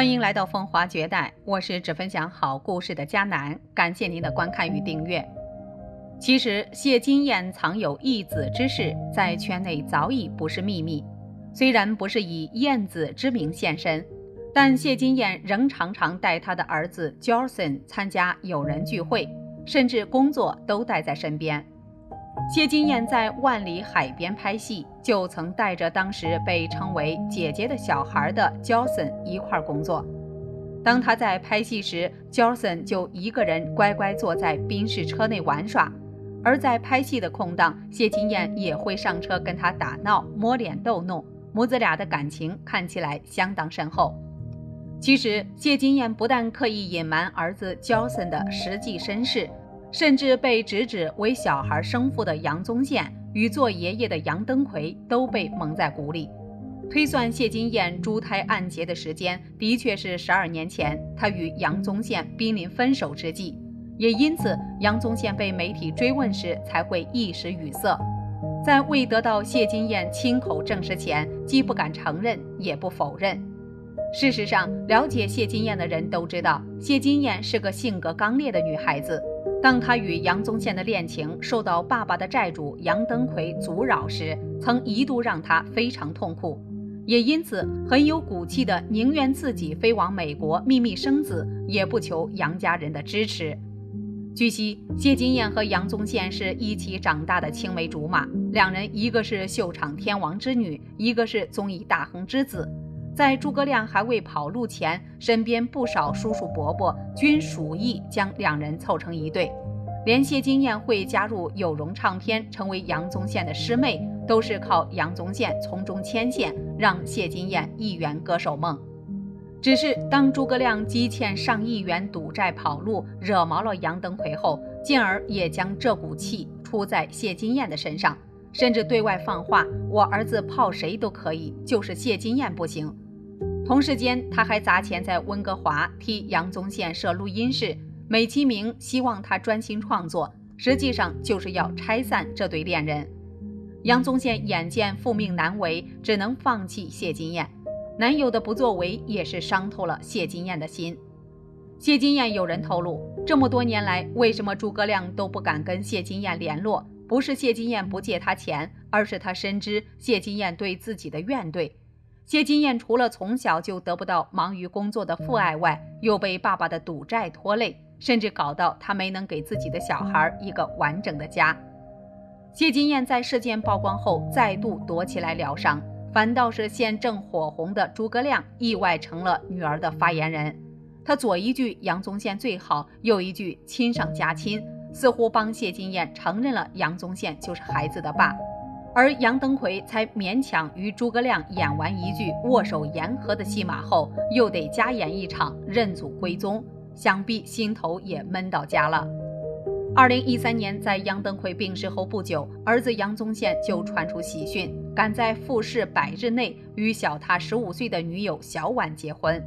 欢迎来到风华绝代，我是只分享好故事的佳楠，感谢您的观看与订阅。其实谢金燕藏有义子之事，在圈内早已不是秘密。虽然不是以燕子之名现身，但谢金燕仍常常带她的儿子 Johnson 参加友人聚会，甚至工作都带在身边。谢金燕在万里海边拍戏，就曾带着当时被称为“姐姐”的小孩的 Johnson 一块工作。当他在拍戏时，Johnson 就一个人乖乖坐在宾士车内玩耍；而在拍戏的空档，谢金燕也会上车跟他打闹、摸脸逗弄，母子俩的感情看起来相当深厚。其实，谢金燕不但刻意隐瞒儿子 Johnson 的实际身世。甚至被直指为小孩生父的杨宗宪与做爷爷的杨登魁都被蒙在鼓里。推算谢金燕珠胎暗结的时间，的确是十二年前，她与杨宗宪濒临分手之际。也因此，杨宗宪被媒体追问时才会一时语塞，在未得到谢金燕亲口证实前，既不敢承认，也不否认。事实上，了解谢金燕的人都知道，谢金燕是个性格刚烈的女孩子。当他与杨宗宪的恋情受到爸爸的债主杨登魁阻扰时，曾一度让他非常痛苦，也因此很有骨气的宁愿自己飞往美国秘密生子，也不求杨家人的支持。据悉，谢金燕和杨宗宪是一起长大的青梅竹马，两人一个是秀场天王之女，一个是综艺大亨之子。在诸葛亮还未跑路前，身边不少叔叔伯伯均属意将两人凑成一对，连谢金燕会加入有容唱片，成为杨宗宪的师妹，都是靠杨宗宪从中牵线，让谢金燕一圆歌手梦。只是当诸葛亮积欠上亿元赌债跑路，惹毛了杨登魁后，进而也将这股气出在谢金燕的身上。甚至对外放话：“我儿子泡谁都可以，就是谢金燕不行。”同时间，他还砸钱在温哥华替杨宗宪设录音室，美其名希望他专心创作，实际上就是要拆散这对恋人。杨宗宪眼见父命难违，只能放弃谢金燕。男友的不作为也是伤透了谢金燕的心。谢金燕有人透露，这么多年来，为什么诸葛亮都不敢跟谢金燕联络？不是谢金燕不借他钱，而是他深知谢金燕对自己的怨怼。谢金燕除了从小就得不到忙于工作的父爱外，又被爸爸的赌债拖累，甚至搞到她没能给自己的小孩一个完整的家。谢金燕在事件曝光后再度躲起来疗伤，反倒是现正火红的诸葛亮意外成了女儿的发言人。他左一句杨宗宪最好，右一句亲上加亲。似乎帮谢金燕承认了杨宗宪就是孩子的爸，而杨登魁才勉强与诸葛亮演完一句握手言和的戏码后，又得加演一场认祖归宗，想必心头也闷到家了。二零一三年，在杨登魁病逝后不久，儿子杨宗宪就传出喜讯，赶在复试百日内与小他十五岁的女友小婉结婚。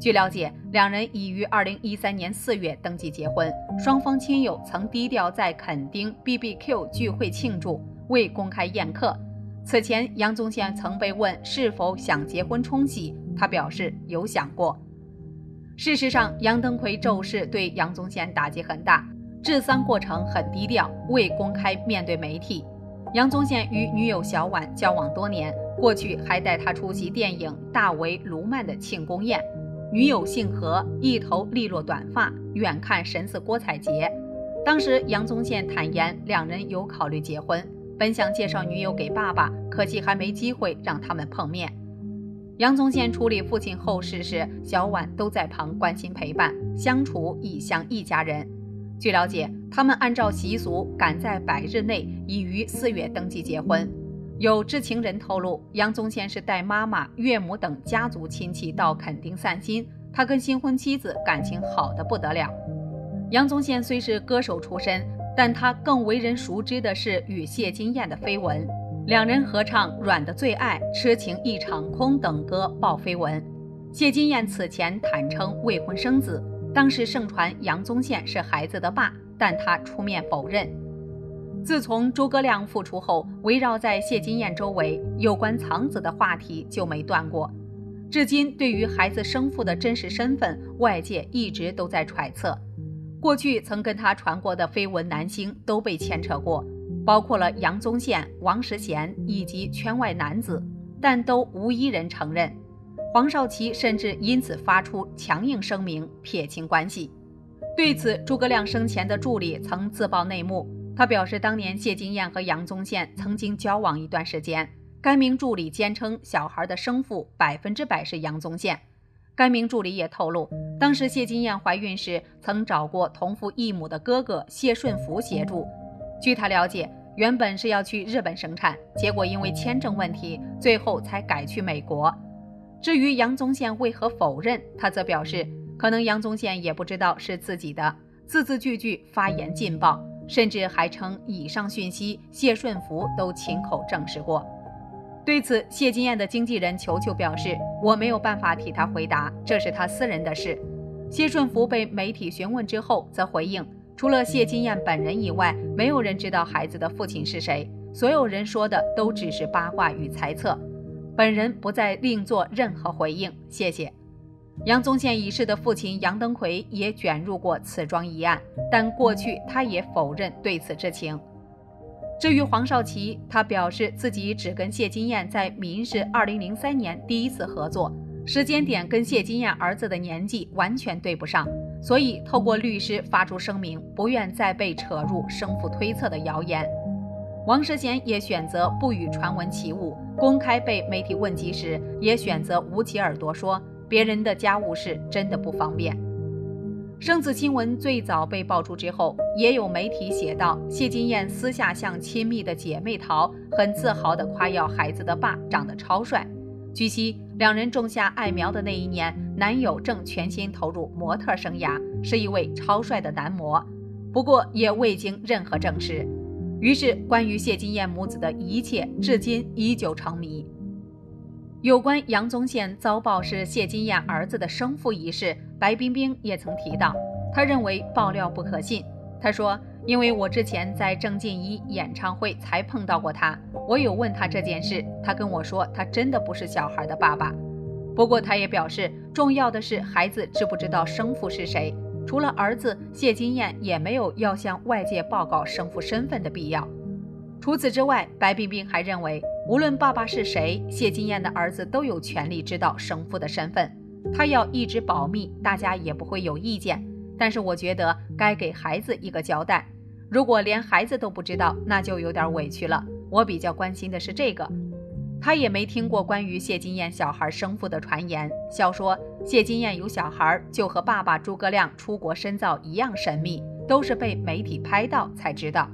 据了解，两人已于二零一三年四月登记结婚，双方亲友曾低调在垦丁 BBQ 聚会庆祝，未公开宴客。此前，杨宗宪曾被问是否想结婚冲喜，他表示有想过。事实上，杨登魁骤逝对杨宗宪打击很大，治丧过程很低调，未公开面对媒体。杨宗宪与女友小婉交往多年，过去还带她出席电影《大为卢曼》的庆功宴。女友姓何，一头利落短发，远看神似郭采洁。当时杨宗宪坦言，两人有考虑结婚，本想介绍女友给爸爸，可惜还没机会让他们碰面。杨宗宪处理父亲后事时，小婉都在旁关心陪伴，相处已像一家人。据了解，他们按照习俗，赶在百日内，已于四月登记结婚。有知情人透露，杨宗宪是带妈妈、岳母等家族亲戚到垦丁散心。他跟新婚妻子感情好得不得了。杨宗宪虽是歌手出身，但他更为人熟知的是与谢金燕的绯闻。两人合唱《软的最爱》《痴情一场空》等歌爆绯闻。谢金燕此前坦称未婚生子，当时盛传杨宗宪是孩子的爸，但他出面否认。自从诸葛亮复出后，围绕在谢金燕周围有关藏子的话题就没断过。至今，对于孩子生父的真实身份，外界一直都在揣测。过去曾跟他传过的绯闻男星都被牵扯过，包括了杨宗宪、王识贤以及圈外男子，但都无一人承认。黄少祺甚至因此发出强硬声明，撇清关系。对此，诸葛亮生前的助理曾自曝内幕。他表示，当年谢金燕和杨宗宪曾经交往一段时间。该名助理坚称，小孩的生父百分之百是杨宗宪。该名助理也透露，当时谢金燕怀孕时，曾找过同父异母的哥哥谢顺福协助。据他了解，原本是要去日本生产，结果因为签证问题，最后才改去美国。至于杨宗宪为何否认，他则表示，可能杨宗宪也不知道是自己的，字字句句发言劲爆，甚至还称以上讯息谢顺福都亲口证实过。对此，谢金燕的经纪人球球表示：“我没有办法替他回答，这是他私人的事。”谢顺福被媒体询问之后，则回应：“除了谢金燕本人以外，没有人知道孩子的父亲是谁。所有人说的都只是八卦与猜测，本人不再另做任何回应。”谢谢。杨宗宪已逝的父亲杨登魁也卷入过此桩疑案，但过去他也否认对此知情。至于黄少祺，他表示自己只跟谢金燕在民事2003年第一次合作，时间点跟谢金燕儿子的年纪完全对不上，所以透过律师发出声明，不愿再被扯入生父推测的谣言。王石贤也选择不与传闻起舞，公开被媒体问及时，也选择捂起耳朵说别人的家务事真的不方便。生子新闻最早被爆出之后，也有媒体写道，谢金燕私下向亲密的姐妹淘很自豪地夸耀孩子的爸长得超帅。据悉，两人种下爱苗的那一年，男友正全心投入模特生涯，是一位超帅的男模。不过，也未经任何证实。于是，关于谢金燕母子的一切，至今依旧成谜。有关杨宗宪遭曝是谢金燕儿子的生父一事，白冰冰也曾提到，他认为爆料不可信。他说：“因为我之前在郑敬一演唱会才碰到过他，我有问他这件事，他跟我说他真的不是小孩的爸爸。不过他也表示，重要的是孩子知不知道生父是谁。除了儿子，谢金燕也没有要向外界报告生父身份的必要。”除此之外，白冰冰还认为，无论爸爸是谁，谢金燕的儿子都有权利知道生父的身份。他要一直保密，大家也不会有意见。但是我觉得该给孩子一个交代。如果连孩子都不知道，那就有点委屈了。我比较关心的是这个。他也没听过关于谢金燕小孩生父的传言，笑说谢金燕有小孩就和爸爸诸葛亮出国深造一样神秘，都是被媒体拍到才知道。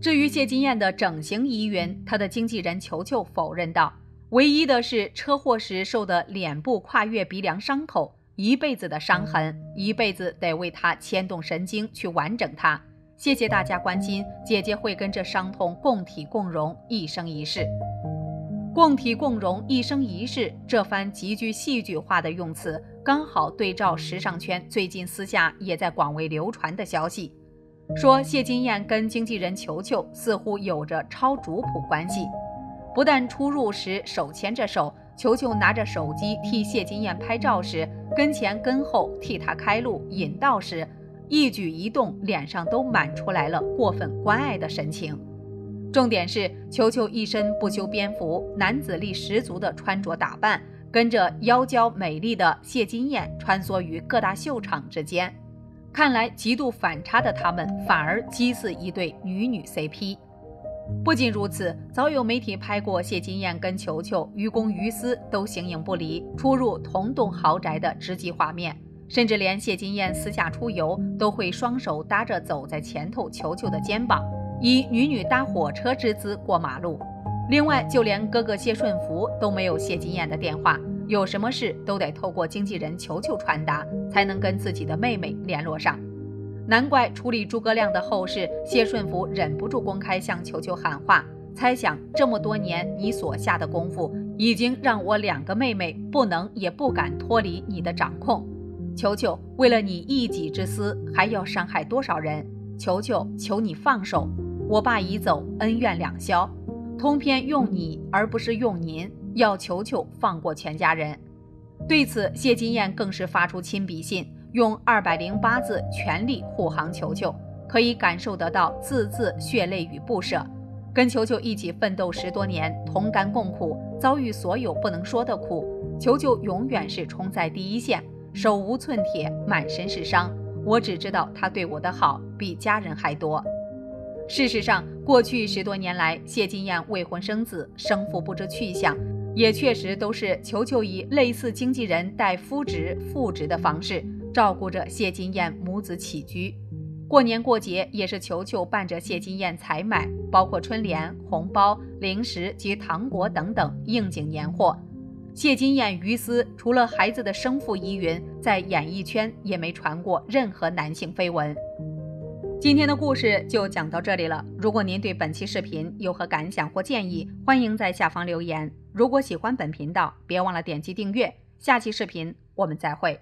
至于谢金燕的整形疑云，她的经纪人球球否认道：“唯一的是车祸时受的脸部跨越鼻梁伤口，一辈子的伤痕，一辈子得为她牵动神经去完整它。”谢谢大家关心，姐姐会跟这伤痛共体共荣一生一世。共体共荣一生一世这番极具戏剧化的用词，刚好对照时尚圈最近私下也在广为流传的消息。说谢金燕跟经纪人球球似乎有着超主仆关系，不但出入时手牵着手，球球拿着手机替谢金燕拍照时，跟前跟后替她开路引道时，一举一动脸上都满出来了过分关爱的神情。重点是球球一身不修边幅，男子力十足的穿着打扮，跟着妖娇美丽的谢金燕穿梭于各大秀场之间。看来极度反差的他们，反而激似一对女女 CP。不仅如此，早有媒体拍过谢金燕跟球球于公于私都形影不离，出入同栋豪宅的直击画面，甚至连谢金燕私下出游都会双手搭着走在前头球球的肩膀，以女女搭火车之姿过马路。另外，就连哥哥谢顺福都没有谢金燕的电话。有什么事都得透过经纪人球球传达，才能跟自己的妹妹联络上。难怪处理诸葛亮的后事，谢顺福忍不住公开向球球喊话，猜想这么多年你所下的功夫，已经让我两个妹妹不能也不敢脱离你的掌控。球球为了你一己之私，还要伤害多少人？球球求你放手，我爸已走，恩怨两消，通篇用你而不是用您。要求求放过全家人，对此，谢金燕更是发出亲笔信，用二百零八字全力护航球球，可以感受得到字字血泪与不舍。跟球球一起奋斗十多年，同甘共苦，遭遇所有不能说的苦，球球永远是冲在第一线，手无寸铁，满身是伤。我只知道他对我的好比家人还多。事实上，过去十多年来，谢金燕未婚生子，生父不知去向，也确实都是球球以类似经纪人带夫职、副职的方式照顾着谢金燕母子起居。过年过节也是球球伴着谢金燕采买，包括春联、红包、零食及糖果等等应景年货。谢金燕于私，除了孩子的生父疑云，在演艺圈也没传过任何男性绯闻。今天的故事就讲到这里了。如果您对本期视频有何感想或建议，欢迎在下方留言。如果喜欢本频道，别忘了点击订阅。下期视频我们再会。